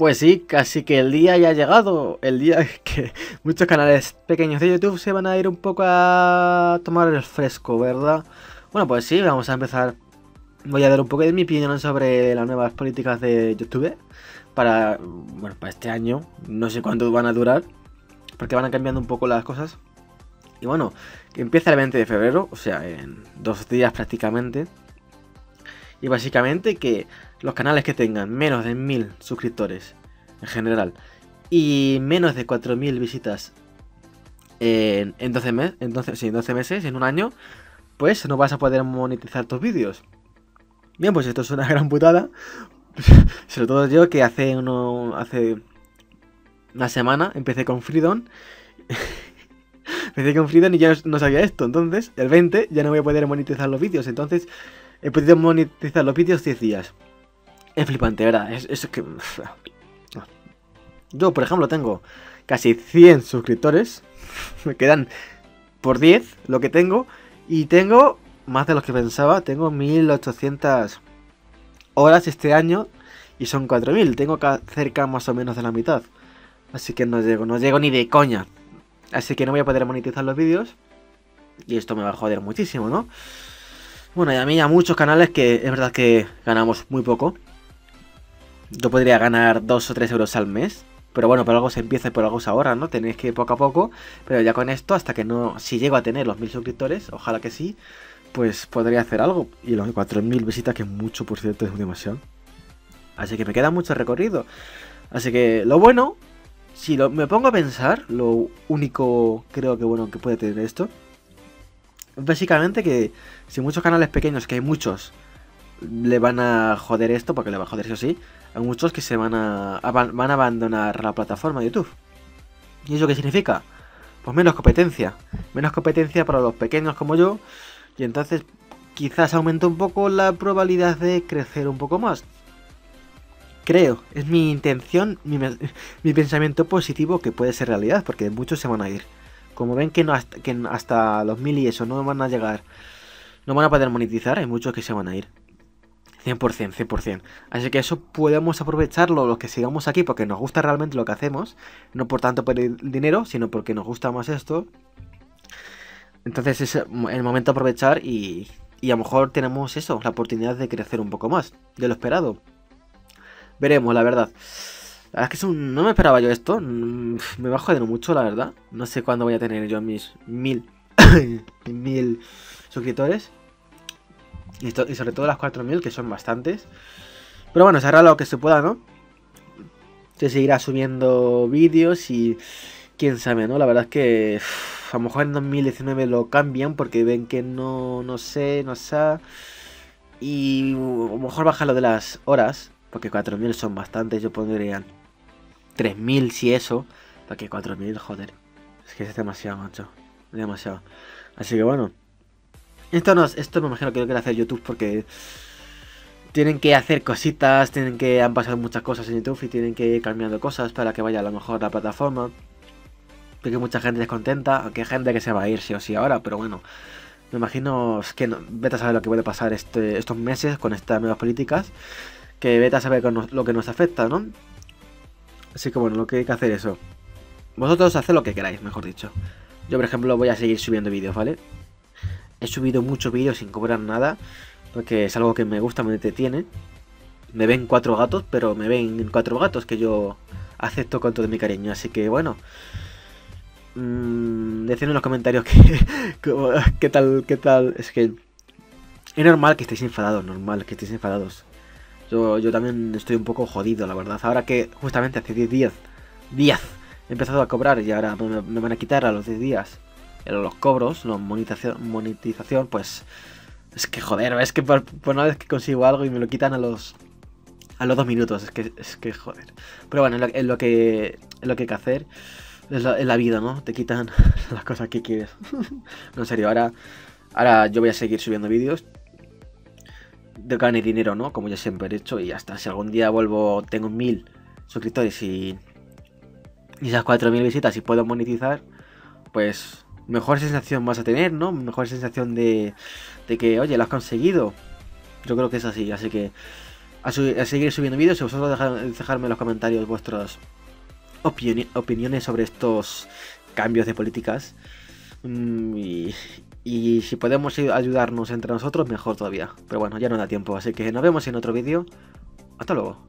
Pues sí, casi que el día ya ha llegado. El día que muchos canales pequeños de YouTube se van a ir un poco a tomar el fresco, ¿verdad? Bueno, pues sí, vamos a empezar. Voy a dar un poco de mi opinión sobre las nuevas políticas de YouTube para, bueno, para este año. No sé cuánto van a durar, porque van cambiando un poco las cosas. Y bueno, que empieza el 20 de febrero, o sea, en dos días prácticamente. Y básicamente que los canales que tengan menos de 1000 suscriptores en general y menos de 4000 visitas en, 12 meses, en 12 meses, en un año, pues no vas a poder monetizar tus vídeos. Bien, pues esto es una gran putada. Sobre todo yo que hace uno. hace una semana empecé con Freedom. empecé con Freedom y ya no sabía esto. Entonces, el 20 ya no voy a poder monetizar los vídeos. Entonces, he podido monetizar los vídeos 10 días. Es flipante, ¿verdad? Es, es que... Yo, por ejemplo, tengo casi 100 suscriptores. Me quedan por 10 lo que tengo. Y tengo más de los que pensaba. Tengo 1800 horas este año. Y son 4000. Tengo cerca más o menos de la mitad. Así que no llego, no llego ni de coña. Así que no voy a poder monetizar los vídeos. Y esto me va a joder muchísimo, ¿no? Bueno, y a mí a muchos canales que es verdad que ganamos muy poco. Yo podría ganar 2 o 3 euros al mes. Pero bueno, por algo se empieza y por algo se ahorra, ¿no? Tenéis que ir poco a poco. Pero ya con esto, hasta que no... Si llego a tener los 1000 suscriptores, ojalá que sí, pues podría hacer algo. Y los 4000 visitas, que mucho, por cierto, es demasiado. Así que me queda mucho recorrido. Así que lo bueno, si lo, me pongo a pensar, lo único creo que bueno que puede tener esto básicamente que si muchos canales pequeños, que hay muchos, le van a joder esto, porque le va a joder sí o sí, hay muchos que se van a, van a abandonar la plataforma de YouTube. ¿Y eso qué significa? Pues menos competencia. Menos competencia para los pequeños como yo. Y entonces quizás aumente un poco la probabilidad de crecer un poco más. Creo, es mi intención, mi, mi pensamiento positivo que puede ser realidad, porque muchos se van a ir. Como ven que, hasta, que hasta los mil y eso no van a llegar, no van a poder monetizar, hay muchos que se van a ir. 100%, 100%. Así que eso podemos aprovecharlo los que sigamos aquí porque nos gusta realmente lo que hacemos. No por tanto por el dinero, sino porque nos gusta más esto. Entonces es el momento de aprovechar y a lo mejor tenemos eso, la oportunidad de crecer un poco más de lo esperado. Veremos, la verdad. La verdad es que no me esperaba yo esto. Mm, me va jodiendo mucho, la verdad. No sé cuándo voy a tener yo mis mil, mil suscriptores. Y, sobre todo las 4000, que son bastantes. Pero bueno, se hará lo que se pueda, ¿no? Se seguirá subiendo vídeos y quién sabe, ¿no? La verdad es que a lo mejor en 2019 lo cambian porque ven que no, no sé, no sé. Y a lo mejor baja lo de las horas, porque 4000 son bastantes, yo pondría 3000 si eso. Para que 4000, joder. Es que es demasiado, macho. Demasiado. Así que bueno. Esto no, esto me imagino que lo quiere hacer YouTube porque tienen que hacer cositas, tienen que han pasado muchas cosas en YouTube y tienen que ir cambiando cosas para que vaya a lo mejor la plataforma. Porque mucha gente descontenta, aunque hay gente que se va a ir sí o sí ahora, pero bueno. Me imagino que no, vete a saber lo que puede pasar este, estos meses con estas nuevas políticas. Que vete a saber lo que nos afecta, ¿no? Así que bueno, lo que hay que hacer es eso. Vosotros haced lo que queráis, mejor dicho. Yo, por ejemplo, voy a seguir subiendo vídeos, ¿vale? He subido muchos vídeos sin cobrar nada, porque es algo que me gusta, me entretiene. Me ven cuatro gatos, pero me ven cuatro gatos que yo acepto con todo mi cariño. Así que bueno, mmm, en los comentarios que, qué tal, qué tal. Es que es normal que estéis enfadados, normal que estéis enfadados. Yo, también estoy un poco jodido, la verdad. Ahora que justamente hace 10 días, 10, he empezado a cobrar y ahora me, van a quitar a los 10 días los cobros, la monetización, monetización, pues es que joder, es que por, una vez que consigo algo y me lo quitan a los a los dos minutos, es que es que joder. Pero bueno, es lo, que es lo que hay que hacer. Es la, vida, ¿no? Te quitan las cosas que quieres. no, en serio, ahora, ahora yo voy a seguir subiendo vídeos de gane dinero, ¿no? Como ya siempre he hecho y hasta si algún día vuelvo, tengo mil suscriptores y, y esas 4000 visitas y puedo monetizar, pues mejor sensación vas a tener, ¿no? Mejor sensación de, de que, oye, lo has conseguido. Yo creo que es así, así que a, seguir subiendo vídeos y vosotros dejarme en los comentarios vuestras opiniones sobre estos cambios de políticas. Mm, y, y si podemos ayudarnos entre nosotros, mejor todavía. Pero bueno, ya no da tiempo, así que nos vemos en otro vídeo. Hasta luego.